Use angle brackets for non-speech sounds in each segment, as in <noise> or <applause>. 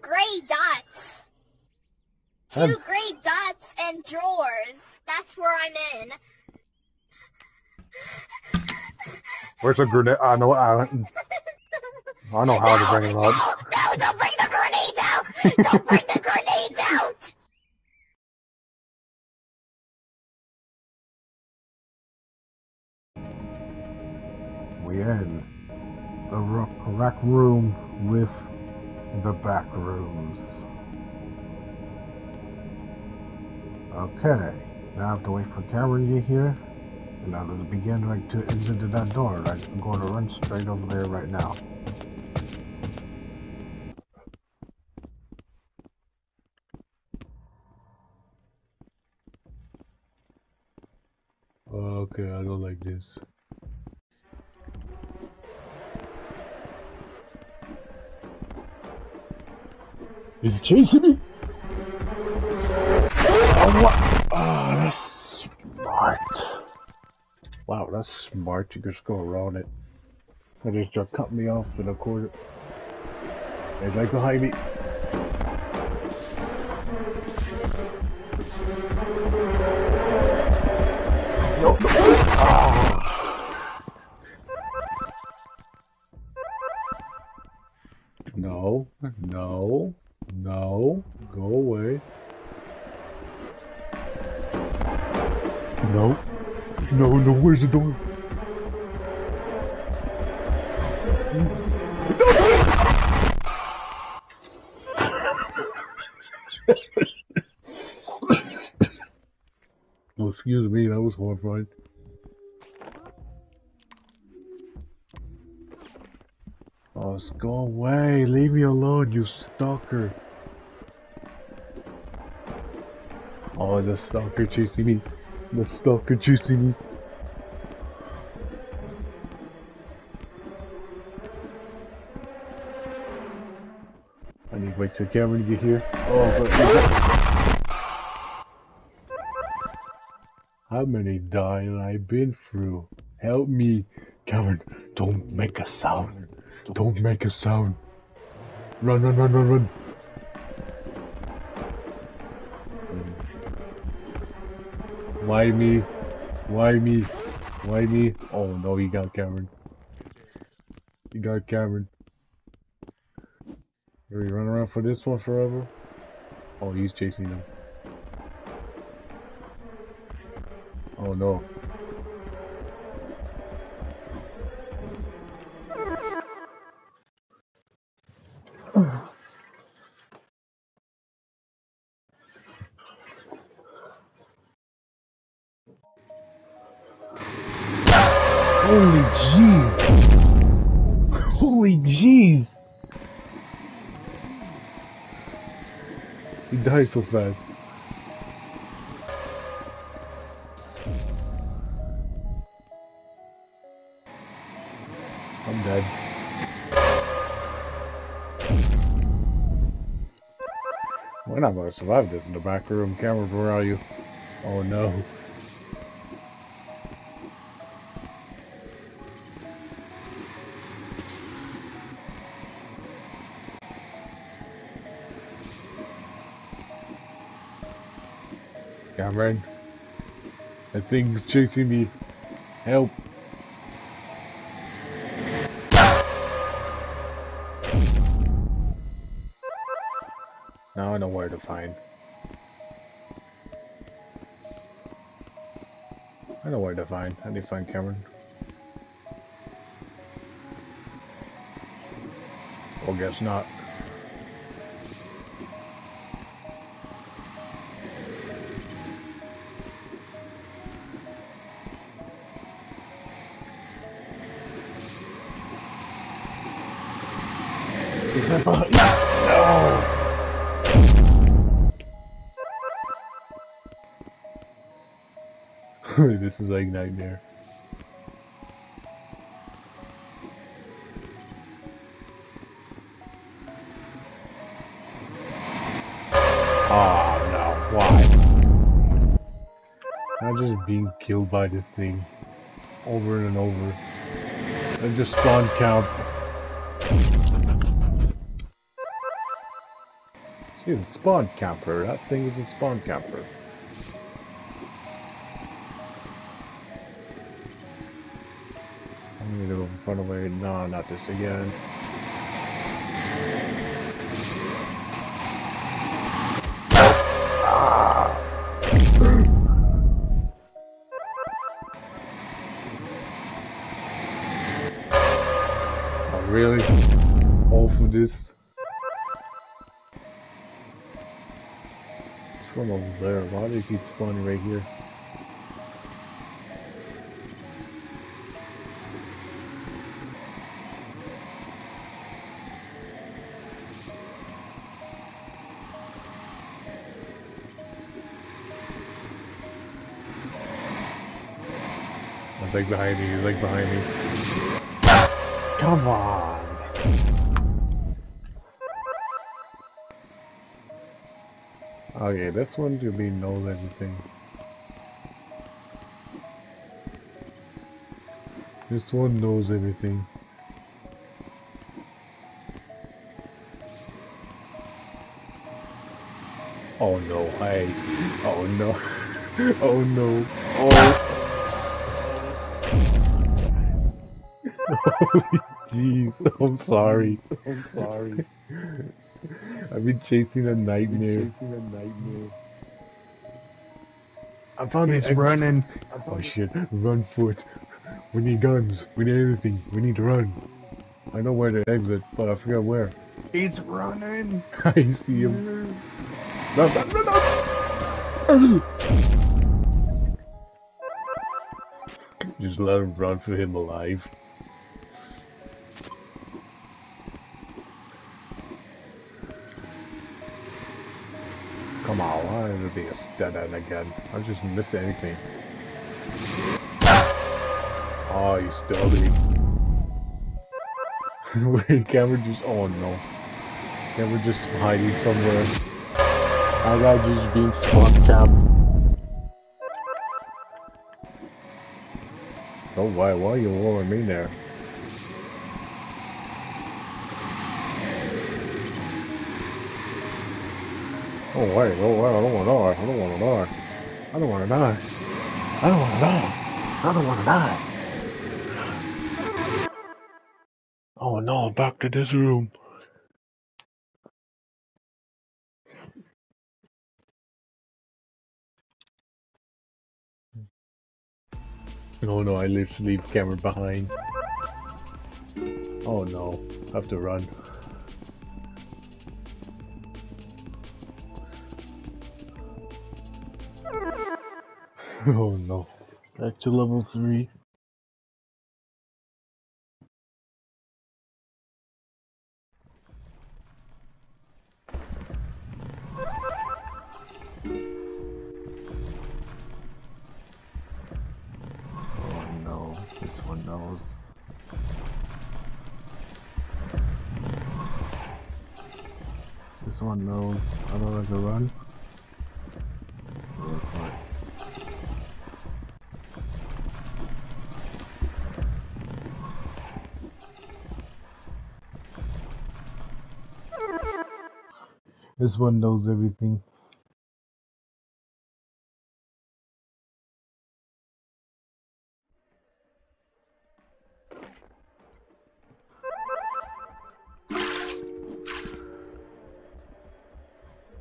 gray dots. Two Um. gray dots and drawers. That's where I'm in. Where's a grenade? I know. I, I know how to bring him up. No, don't bring the grenades out! Don't bring the grenades out! We are in the rec room with the back rooms. Okay, now I have to wait for Cameron to get here. And now let's begin like to exit to that door. Like, I'm going to run straight over there right now. Okay, I don't like this. Is he chasing me? Oh, what? Oh, that's smart. Wow, that's smart. You just go around it. I just just cut me off in a quarter. He's like behind me. No. No, no, no, where's the door? oh, excuse me, that was horrifying. Oh, go away. Leave me alone, you stalker. Oh, the stalker chasing me. The stalker chasing me. I to Cameron to get here. Oh, but how many dying I've been through? Help me, Cameron. Don't make a sound. Don't make a sound. Run, run, run, run, run. Why me? Why me? Why me? Oh no, you got Cameron. You got Cameron. Are we running around for this one forever? Oh, he's chasing them. Oh no. <sighs> Holy jeez! <laughs> Holy jeez! He died so fast. I'm dead. We're not gonna survive this in the back room. Cameron, where are you? Oh no. Cameron. That thing's chasing me. Help. Now I know where to find. I know where to find. I need to find Cameron. Well, guess not. No! this is like nightmare. Oh no, why? I'm just being killed by this thing over and over. I just spawn count. A spawn camper. That thing is a spawn camper. I'm gonna of it. No, not this again. Why do you keep spawning right here? He's behind me, he's behind me. Come on! Okay, this one to be knows everything. This one knows everything. Oh no, hey. Oh no. <laughs> Oh no. Oh. <laughs> Holy jeez. <laughs> I'm sorry. <laughs> I'm sorry. I've been chasing a nightmare. Chasing a nightmare. I found He's the exit. running. Oh shit, run foot. We need guns. We need anything. We need to run. I know where to exit, but I forgot where. He's running. <laughs> I see him. No, no, no, no! Just let him run for him alive. Come on, why did it be a dead end again? I've just missed anything. Oh, you me. <laughs> Wait, camera just. Oh no. Camera just hiding somewhere. I got just being spawn camped. Oh, why? Why are you lowering me there? Oh, wait. Oh, wait. I don't want to die. I don't want to die. I don't want to die. I don't want to die. I don't want to die. Oh no, back to this room. Oh no, I left leave Cameron behind. Oh no, I have to run. <laughs> Oh no, back to level 3. Oh no, this one knows. This one knows I don't have to run. This one knows everything.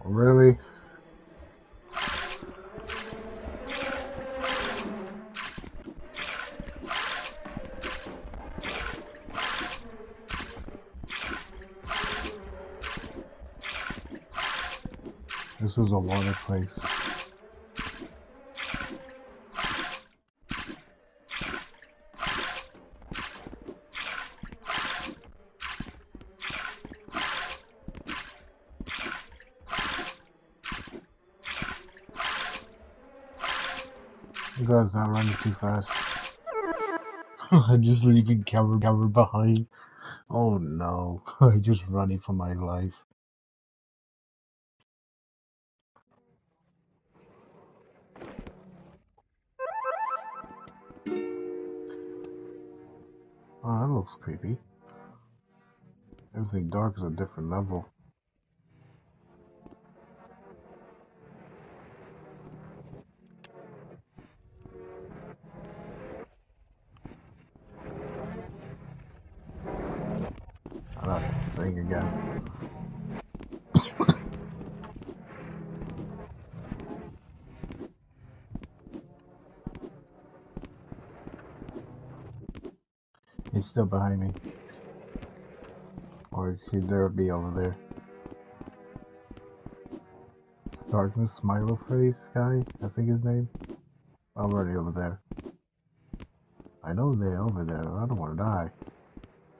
Really? This is a water place. You guys not running too fast. <laughs> I'm just leaving cover cover behind. Oh no, <laughs> I'm just running for my life. looks creepy. Everything dark is a different level. Thing again. Still behind me. Or he'd there be over there. Darkness Smilo Face guy, I think his name. I'm already over there. I know they're over there. I don't want to die.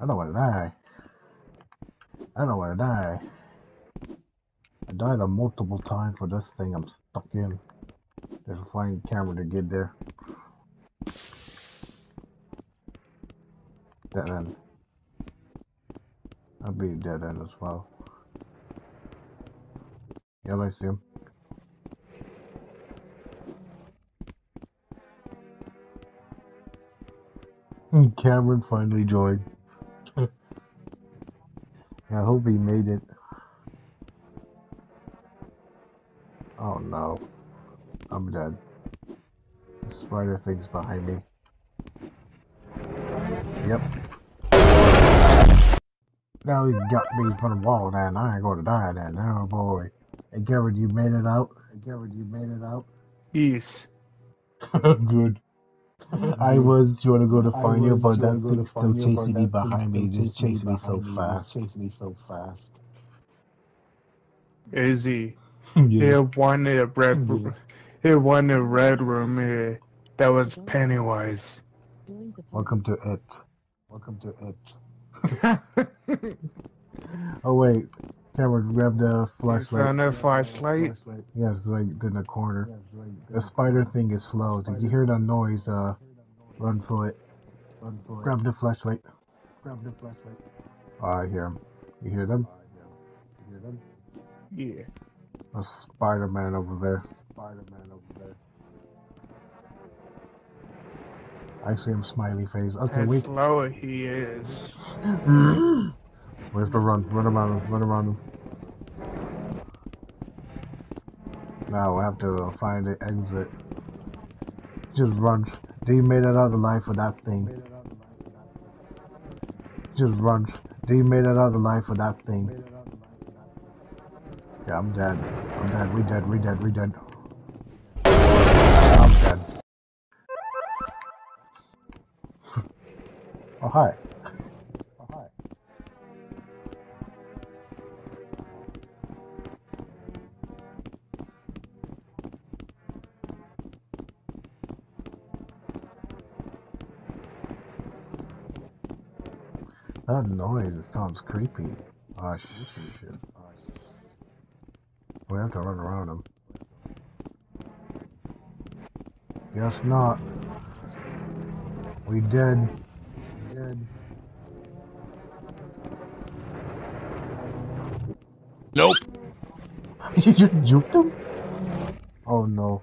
I don't want to die. I don't want to die. I died a multiple times for this thing I'm stuck in. There's a flying camera to get there. Dead end. I'll be dead end as well. Yeah, I see him. Hmm, Cameron finally joined. <laughs> I hope he made it. Oh no. I'm dead. The spider thing's behind me. Yep. Now he got me from the wall then. I ain't gonna die then. Oh boy. Hey Cameron, you made it out? Hey Cameron, you made it out? Yes. <laughs> Good. I was trying to go to find you, but that trying to go to thing's still find you, but chasing me behind me. Just chasing me chased me so me, fast. Chased me so fast. Izzy, yeah. here one in the red, Yeah. here one in the red room here. That was Pennywise. Welcome to it. Welcome to it. <laughs> <laughs> Oh wait, Cameron, grab the flashlight. Found a flashlight. Yeah, it's like in the corner. The spider thing is slow. Did you hear that noise? Uh, run for it. Grab the flashlight. Grab the flashlight. Oh, I hear him. You hear them? Yeah. A Spider-Man over there. Spider-Man over there. I see him smiley face. Okay, How wait. slow he is. <laughs> <laughs> Where's the run? Run around him. Run around him. Now we have to find the exit. Just run. You made it out alive for that thing? Just run. You made it out alive for that thing? Yeah, I'm dead. I'm dead. We dead. We dead. We dead. I'm dead. <laughs> oh hi. That noise it sounds creepy. Oh shit. We have to run around him. Guess not. We dead. Dead. Nope. <laughs> you just juked him? Oh no.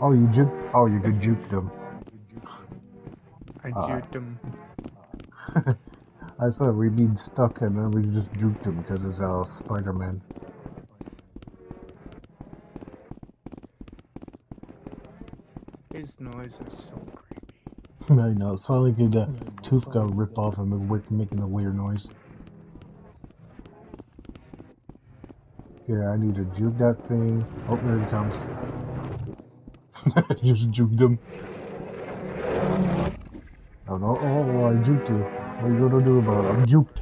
Oh, you juke. Oh, you could juke them. I Uh. juked him. <laughs> I said we'd be stuck and then we just juked him because it's uh, Spider-Man. His noise is so creepy. <laughs> I know. It's like the tooth got ripped off and was wi- making a weird noise. Yeah, I need to juke that thing. Oh, there he comes. <laughs> Just juked him. Oh no! Oh, I juked you. What are you gonna do about it? I'm juked.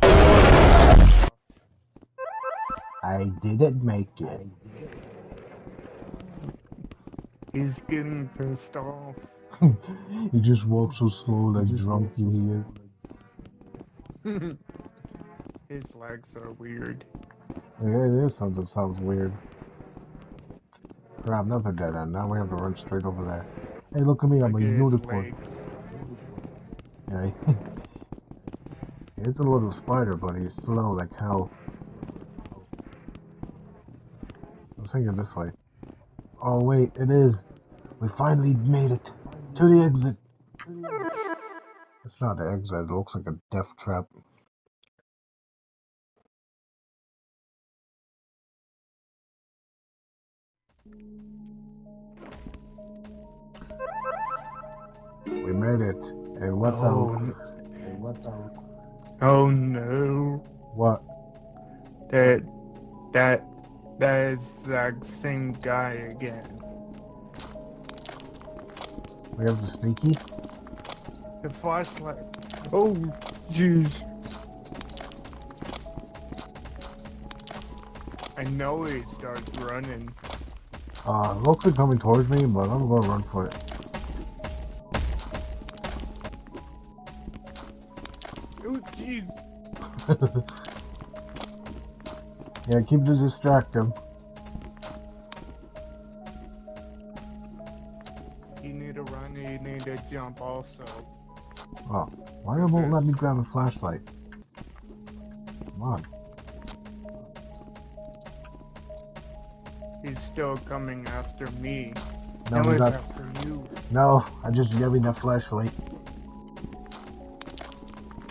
I didn't make it. He's getting pissed off. <laughs> he just walks so slow, like drunk he is. <laughs> His legs are weird. Yeah, it is something that sounds weird. Crap, another dead end. Now we have to run straight over there. Hey, look at me, I'm a unicorn. legs. Yeah, it's <laughs> a little spider, but he's slow like hell. I'm thinking this way. Oh wait, it is. We finally made it to the exit. It's not the exit. It looks like a death trap. We made it. And what's Oh, n- And what's out? Oh no. What? That that that is that same guy again. We have the sneaky? The flashlight. Oh jeez. I know he starts running. Uh, looks like coming towards me, but I'm gonna run for it. <laughs> Yeah, keep to distract him. You need to run and you need to jump also. Oh, why it won't let me grab a flashlight? Come on. He's still coming after me. No, we it's after you. No, I just grabbing that flashlight.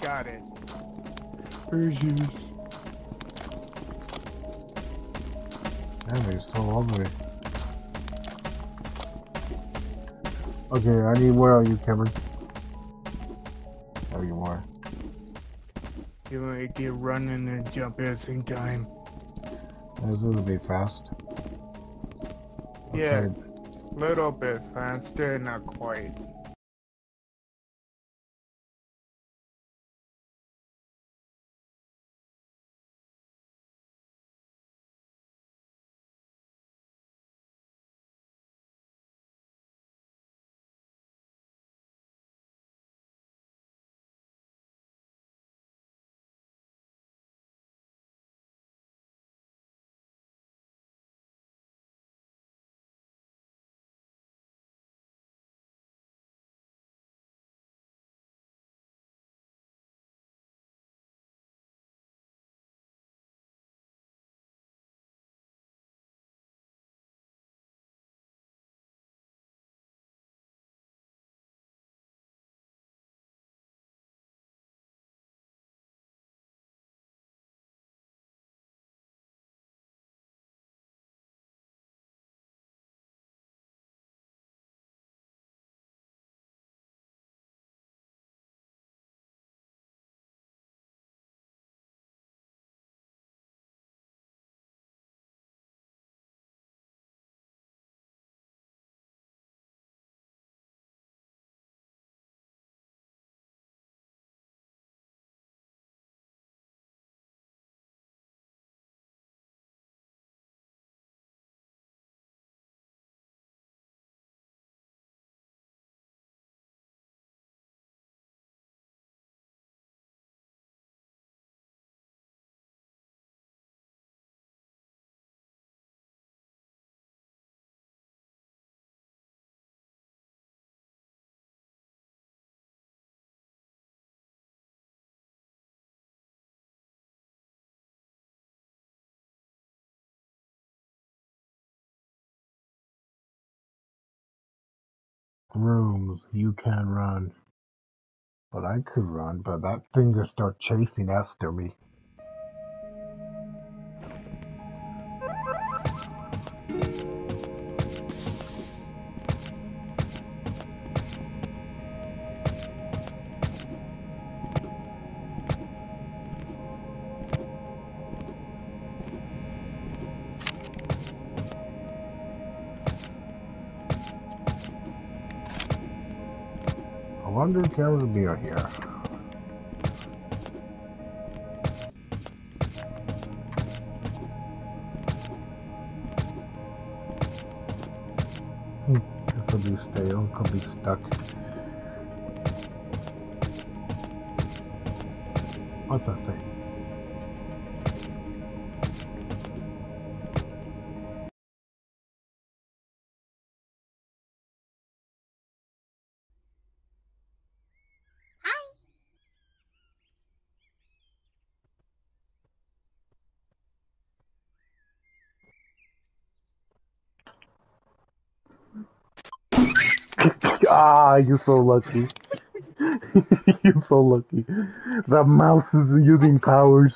Got it. Where's yours? Damn, so me. Okay, I need. Where are you, Cameron? There you are. You wanna get running and jump at the same time. This will be fast. Yeah. Okay, Little bit faster, not quite. Rooms, you can run. But I could run, but that thing will start chasing after me. Wonder Karen will be here. Hmm, could be stale, could be stuck. Ah, you're so lucky. <laughs> you're so lucky. The mouse is using powers.